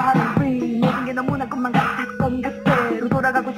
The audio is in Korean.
아, 나는 free 모든 게 너무나 꿈만 같았던 그때로 돌아가고